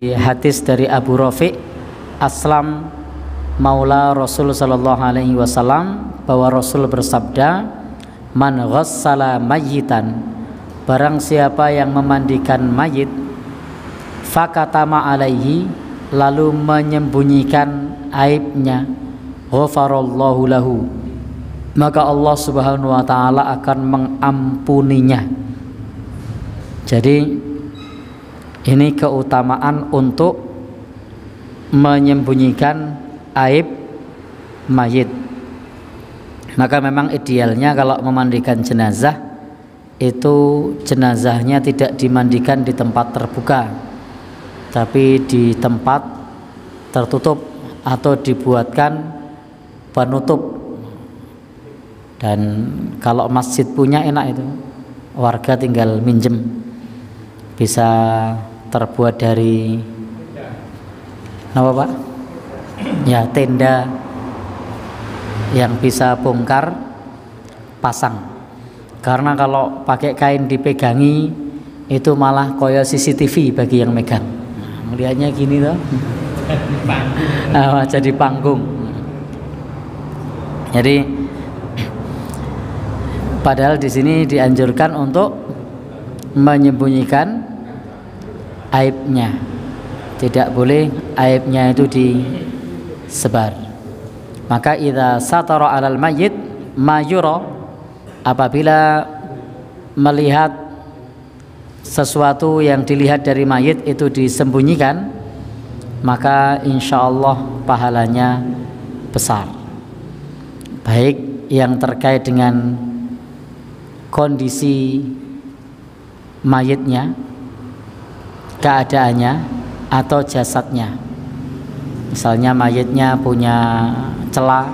hadis dari Abu Rafi Aslam Maula Rasul Sallallahu Alaihi Wasallam bahwa Rasul bersabda man ghassala mayyitan barang siapa yang memandikan mayit fakatama alaihi lalu menyembunyikan aibnya ghafarallahu lahu maka Allah Subhanahu wa taala akan mengampuninya. Jadi ini keutamaan untuk menyembunyikan aib mayit. Maka memang idealnya kalau memandikan jenazah itu jenazahnya tidak dimandikan di tempat terbuka, tapi di tempat tertutup atau dibuatkan penutup. Dan kalau masjid punya enak itu, warga tinggal minjem bisa terbuat dari apa pak? Ya tenda yang bisa bongkar pasang. Karena kalau pakai kain dipegangi itu malah koyo CCTV bagi yang megang. Nah, melihatnya gini loh. nah, jadi panggung. Jadi padahal di sini dianjurkan untuk menyembunyikan aibnya. Tidak boleh aibnya itu disebar. Maka idza satara alal mayyit mayura apabila melihat sesuatu yang dilihat dari mayit itu disembunyikan maka insya Allah pahalanya besar. Baik yang terkait dengan kondisi mayitnya keadaannya atau jasadnya. Misalnya mayitnya punya celah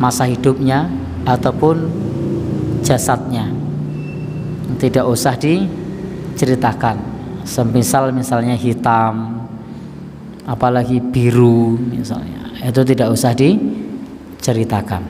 masa hidupnya ataupun jasadnya. Tidak usah diceritakan. Semisal misalnya hitam apalagi biru misalnya. Itu tidak usah diceritakan